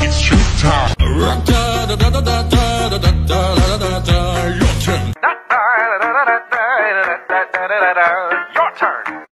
It's your time. Your turn.